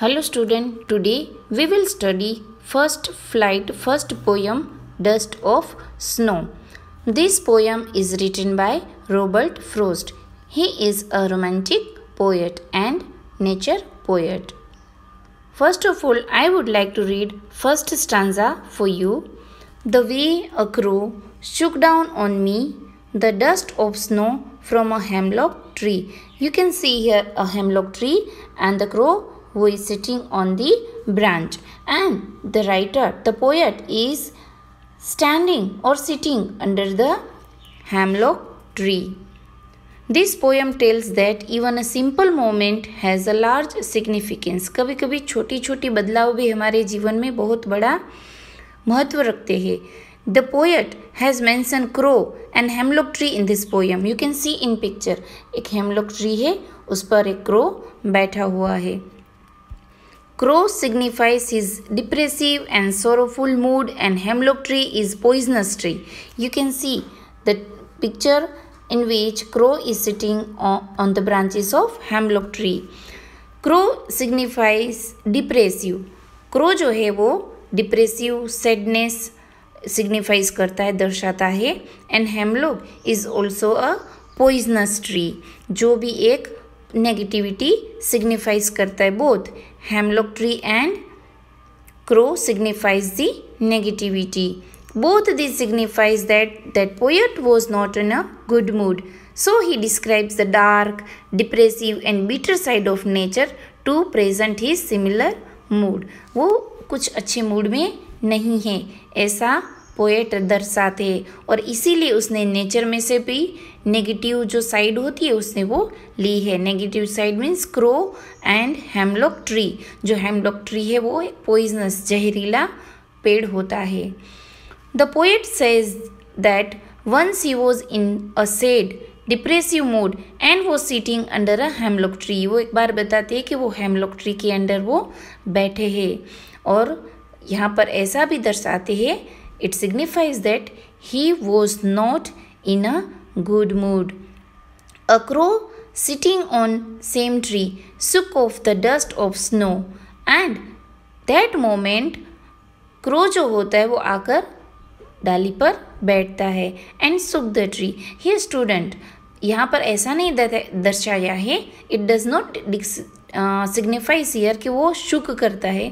Hello student, today we will study first flight, first poem Dust of Snow. This poem is written by Robert Frost. He is a romantic poet and nature poet. First of all, I would like to read first stanza for you. The way a crow shook down on me the dust of snow from a hemlock tree. You can see here a hemlock tree and the crow who is sitting on the branch and the writer the poet is standing or sitting under the hemlock tree this poem tells that even a simple moment has a large significance कभी कभी छोटी छोटी बदलाव भी हमारे जीवन में बहुत बड़ा महत्व रखते हैं The poet has mentioned crow and hemlock tree in this poem. You can see in picture. एक hemlock tree है उस पर एक crow बैठा हुआ है Crow signifies his depressive and sorrowful mood and hemlock tree is poisonous tree. You can see the picture in which crow is sitting on, on the branches of hemlock tree. Crow signifies depressive. Crow जो है वो depressive sadness signifies करता है दर्शाता है and hemlock is also a poisonous tree जो भी एक नेगेटिविटी सिग्निफाइज करता है both hemlock tree and crow signifies the negativity. Both these signifies that that poet was not in a good mood. So he describes the dark, depressive and bitter side of nature to present his similar mood. वो कुछ अच्छे mood में नहीं है ऐसा poet दर्शाते हैं और इसीलिए उसने नेचर में से भी नेगेटिव जो साइड होती है उसने वो ली है। Negative side means crow and hemlock tree जो हेमलॉक ट्री है वो पोइजनस जहरीला पेड़ होता है। The poet says that once he was in a sad depressive mood and वो sitting under a hemlock tree वो एक बार बताते हैं कि वो हेमलॉक ट्री के अंडर वो बैठे हैं और यहाँ पर ऐसा भी दर्शाते हैं It signifies that he was not in a good mood. A crow sitting on same tree shook off the dust of snow and that moment crow जो होता है वो आकर डाली पर बैठता है एंड सुक द ट्री ही स्टूडेंट यहाँ पर ऐसा नहीं दर्शाया है it does not signifies year कि वो शुक करता है।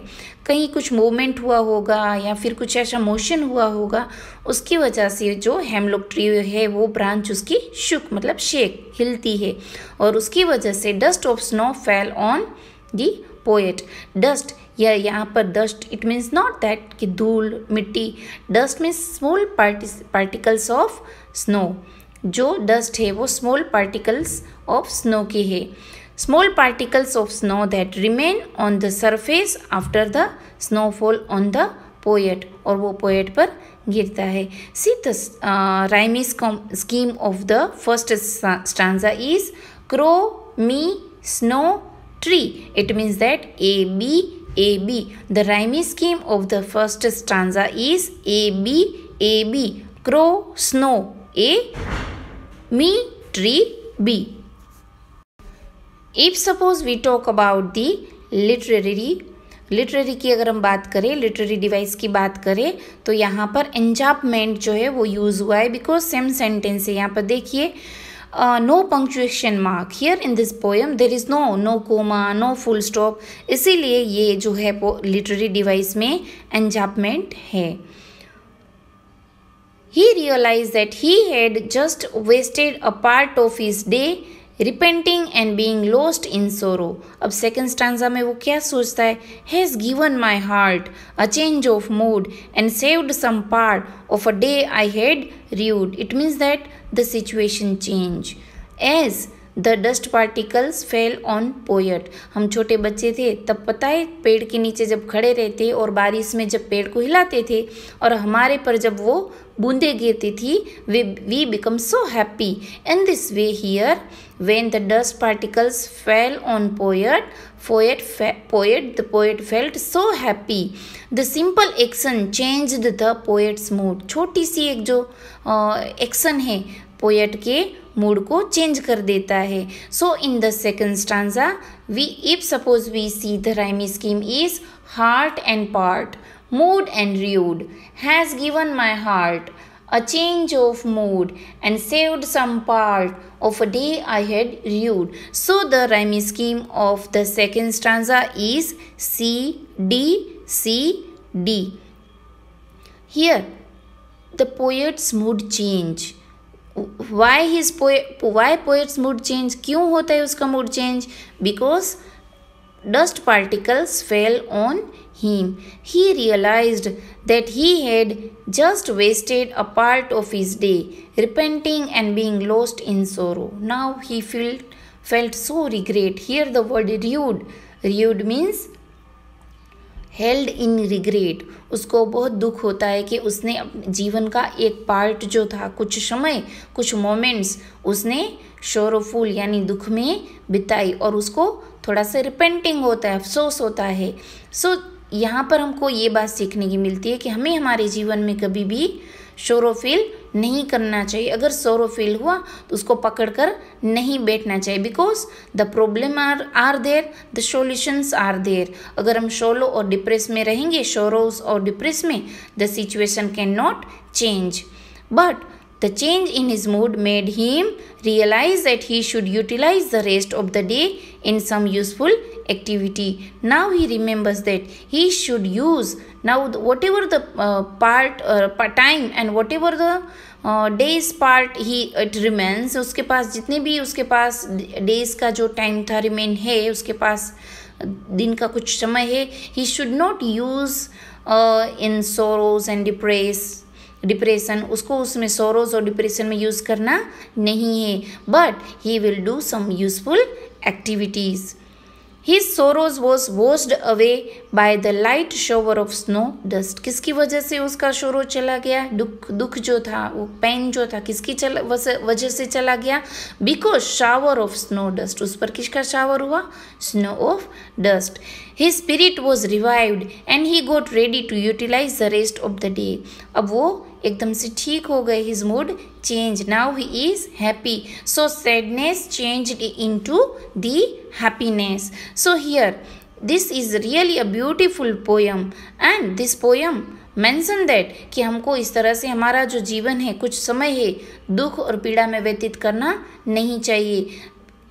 कहीं कुछ मूवमेंट हुआ होगा या फिर कुछ ऐसा मोशन हुआ होगा, उसकी वजह से जो हेमलॉक ट्री है, वो ब्रांच उसकी शुक मतलब शेक हिलती है। और उसकी वजह से dust of snow fell on the poet dust या यहाँ पर dust it means not that कि धूल, मिट्टी dust means small particles of snow जो डस्ट है, वो स्मॉल पार्टिकल्स ऑफ़ स्नो की है। Small particles of snow that remain on the surface after the snowfall on the poet और वो poet पर गिरता है see the uh, rhyme scheme of the first stanza is crow me snow tree it means that a b a b the rhyme scheme of the first stanza is a b a b crow snow a me tree b if suppose we talk about the literary literary की अगर हम बात करें literary device की बात करें तो यहाँ पर एंजापमेंट जो है वो यूज़ हुआ है बिकॉज़ सेम सेंटेंस है। यहाँ पर देखिए no punctuation mark here in this poem there is no no comma no full stop इसीलिए ये जो है वो लिटरेरी डिवाइस में एंजापमेंट है। He realise that he had just wasted a part of his day repenting and being lost in sorrow अब second stanza में वो क्या सोचता है? Has given my heart a change of mood and saved some part of a day I had rued it means that the situation change as the dust particles fell on poet हम छोटे बच्चे थे, तब पता है पेड़ के नीचे जब खड़े रहते और बारिश में जब पेड़ को हिलाते थे और हमारे पर जब वो बूंदे गिरती थी we we become so happy in this way here when the dust particles fell on poet poet poet the poet felt so happy the simple action change the poet's mood छोटी सी एक जो एक्शन है poet के mood को change कर देता है so in the second stanza we if suppose we see the rhyme scheme is heart and part mood and rude has given my heart a change of mood and saved some part of a day I had rued. So the rhyme scheme of the second stanza is C D C D. Here the poet's mood change. His poet why poet's mood change? क्यों होता है उसका mood change? Because dust particles fell on him. He realized that he had just wasted a part of his day, repenting and being lost in sorrow. Now he felt, felt so regret. Here the word rude. Rude means held in regret उसको बहुत दुख होता है कि उसने अपने जीवन का एक पार्ट जो था कुछ समय कुछ मोमेंट्स उसने शोरफुल यानी दुख में बिताई और उसको थोड़ा सा रिपेंटिंग होता है अफसोस होता है। सो so, यहाँ पर हमको ये बात सीखने की मिलती है कि हमें हमारे जीवन में कभी भी शोरोफिल नहीं करना चाहिए। अगर सोरो फील हुआ तो उसको पकड़ कर नहीं बैठना चाहिए। Because the problem are are there the solutions are there अगर हम सोलो और डिप्रेस में रहेंगे सोरोज और डिप्रेस में the situation can not change but the change in his mood made him realise that he should utilise the rest of the day in some useful activity now he remembers that he should use now whatever the part time and whatever the day's part he it remains उसके पास जितने भी उसके पास days का जो time था remain है, उसके पास दिन का कुछ समय है he should not use in sorrows and depress depression उसको उसमें सोरोज और डिप्रेशन में यूज़ करना नहीं है. But he will do some useful activities His sorrows was washed away by the light shower of snow dust किसकी वजह से उसका शोरो चला गया? दुख दुख जो था, वो पेन जो था, किसकी वजह से चला गया? Because shower of snow dust उस पर किसका शावर हुआ? Snow of dust he spirit was revived and he got ready to utilise the rest of the day अब वो एकदम से ठीक हो गए his mood change now he is happy so sadness change into the happiness so here this is really a beautiful poem and this poem mentions that कि हमको इस तरह से हमारा जो जीवन है कुछ समय है दुख और पीड़ा में व्यतीत करना नहीं चाहिए।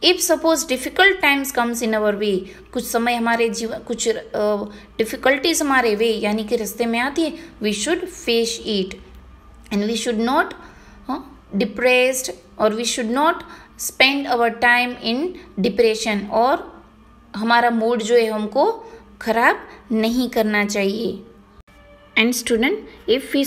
If suppose difficult times comes in our way कुछ समय हमारे जीवन कुछ डिफ़िकल्टीज uh, हमारे वे यानी कि रास्ते में आती है we should face it and we should not uh, depressed or we should not spend our time in depression और हमारा मूड जो है हमको ख़राब नहीं करना चाहिए and student if we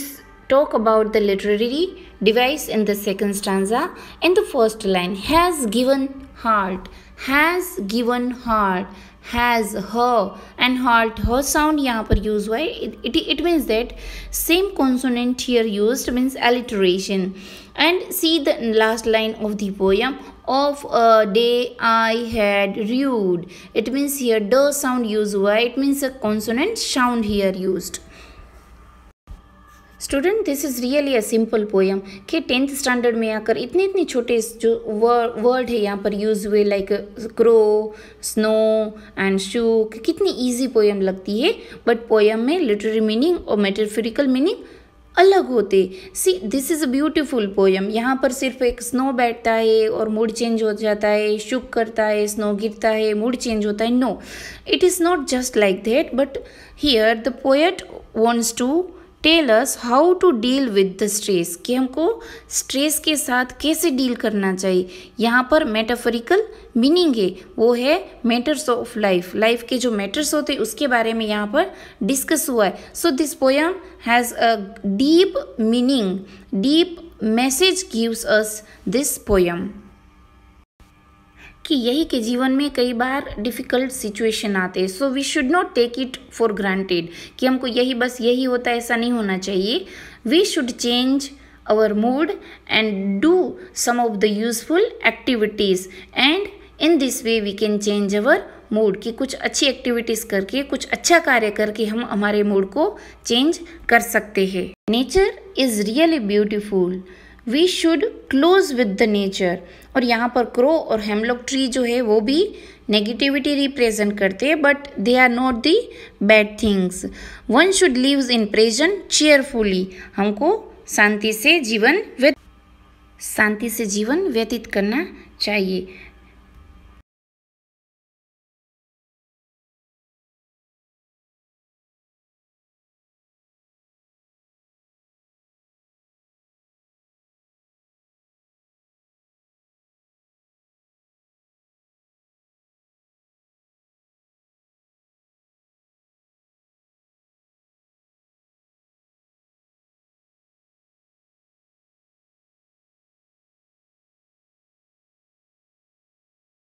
talk about the literary device in the second stanza in the first line has given heart has given heart has her and heart her sound यहाँ पर use हुआ है it, it, it means that same consonant here used means alliteration and see the last line of the poem of a day I had rude it means here the sound used हुआ it means a consonant sound here used student this is really a simple poem कि tenth standard में आकर इतने इतने छोटे जो word है यहाँ पर यूज़ हुए like crow snow and shoe कितनी ईजी पोएम लगती है बट पोएम में लिटरेरी मीनिंग और मेटाफिरिकल मीनिंग अलग होते। See this is a beautiful poem यहाँ पर सिर्फ़ एक स्नो बैठता है और मूड चेंज हो जाता है शुक करता है स्नो गिरता है मूड चेंज होता है। No it is not just like that but here the poet wants to tell us how to deal with the stress कि हमको स्ट्रेस के साथ कैसे डील करना चाहिए। यहाँ पर मेटाफरिकल मीनिंग है, वो है मैटर्स ऑफ़ लाइफ लाइफ के जो मैटर्स होते हैं, उसके बारे में यहाँ पर डिस्कस हुआ है। So this poem has a deep meaning deep message gives us this poem कि यही के जीवन में कई बार डिफ़िकल्ट सिचुएशन आते हैं। So we should not take it for granted कि हमको यही बस यही होता है, ऐसा नहीं होना चाहिए। We should change our mood and do some of the useful activities and in this way we can change our mood कि कुछ अच्छी एक्टिविटीज़ करके, कुछ अच्छा कार्य करके हम हमारे मूड को चेंज कर सकते हैं। Nature is really beautiful we should close with the nature और यहाँ पर क्रो और हेमलॉक ट्री जो है, वो भी नेगेटिविटी रिप्रेजेंट करते हैं but they are not the bad things one should lives in present cheerfully हमको शांति से जीवन व्यत शांति से जीवन व्यतीत करना चाहिए।